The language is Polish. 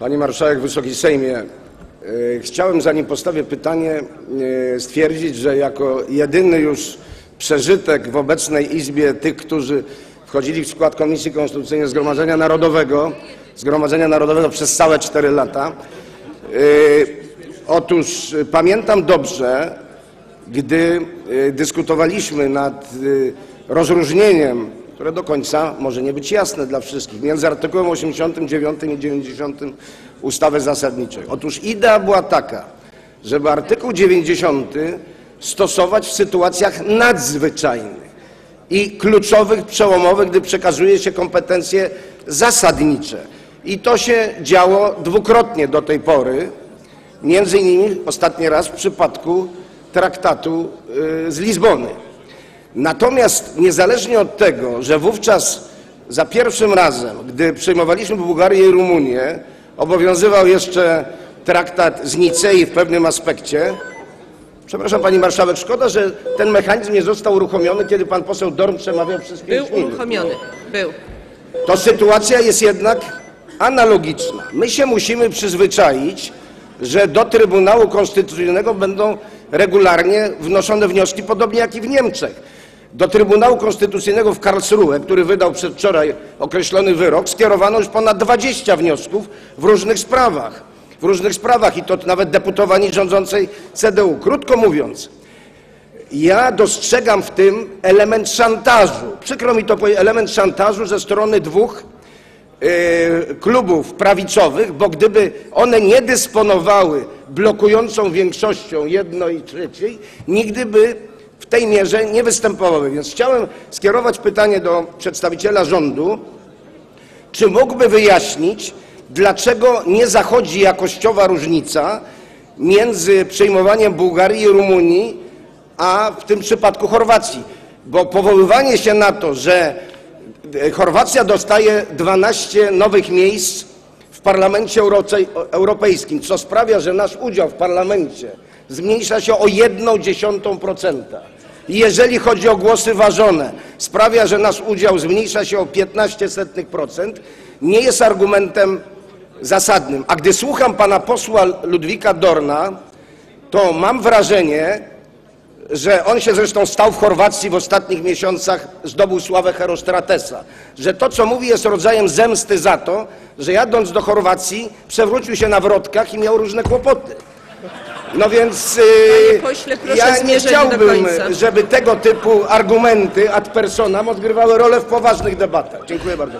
Pani Marszałek, Wysoki Sejmie, e, chciałem zanim postawię pytanie e, stwierdzić, że jako jedyny już przeżytek w obecnej Izbie tych, którzy wchodzili w skład Komisji Konstytucyjnej Zgromadzenia Narodowego, Zgromadzenia Narodowego przez całe 4 lata, e, otóż pamiętam dobrze, gdy dyskutowaliśmy nad rozróżnieniem, które do końca może nie być jasne dla wszystkich, między artykułem 89 i 90 ustawy zasadniczej. Otóż idea była taka, żeby artykuł 90 stosować w sytuacjach nadzwyczajnych i kluczowych, przełomowych, gdy przekazuje się kompetencje zasadnicze. I to się działo dwukrotnie do tej pory, między innymi ostatni raz w przypadku traktatu y, z Lizbony. Natomiast niezależnie od tego, że wówczas za pierwszym razem, gdy przyjmowaliśmy Bułgarię i Rumunię, obowiązywał jeszcze traktat z Nicei w pewnym aspekcie, przepraszam pani marszałek, szkoda, że ten mechanizm nie został uruchomiony, kiedy pan poseł Dorn przemawiał przez Był pięć minut. uruchomiony. Był. To sytuacja jest jednak analogiczna. My się musimy przyzwyczaić, że do Trybunału Konstytucyjnego będą regularnie wnoszone wnioski, podobnie jak i w Niemczech. Do Trybunału Konstytucyjnego w Karlsruhe, który wydał przedwczoraj określony wyrok, skierowano już ponad 20 wniosków w różnych sprawach. W różnych sprawach i to nawet deputowani rządzącej CDU. Krótko mówiąc, ja dostrzegam w tym element szantażu. Przykro mi to powiedzieć, element szantażu ze strony dwóch e, klubów prawicowych, bo gdyby one nie dysponowały blokującą większością jedno i trzeciej, nigdy by tej mierze nie występowały. Więc chciałem skierować pytanie do przedstawiciela rządu, czy mógłby wyjaśnić, dlaczego nie zachodzi jakościowa różnica między przyjmowaniem Bułgarii i Rumunii, a w tym przypadku Chorwacji? Bo powoływanie się na to, że e, Chorwacja dostaje 12 nowych miejsc w Parlamencie Europejskim, co sprawia, że nasz udział w parlamencie zmniejsza się o 1,1%. Jeżeli chodzi o głosy ważone, sprawia, że nasz udział zmniejsza się o 0,15%, nie jest argumentem zasadnym. A gdy słucham pana posła Ludwika Dorna, to mam wrażenie, że on się zresztą stał w Chorwacji w ostatnich miesiącach, zdobył sławę Herostratesa, że to, co mówi, jest rodzajem zemsty za to, że jadąc do Chorwacji przewrócił się na wrotkach i miał różne kłopoty. No więc yy, Panie pośle, ja nie chciałbym, żeby tego typu argumenty ad personam odgrywały rolę w poważnych debatach. Dziękuję. Bardzo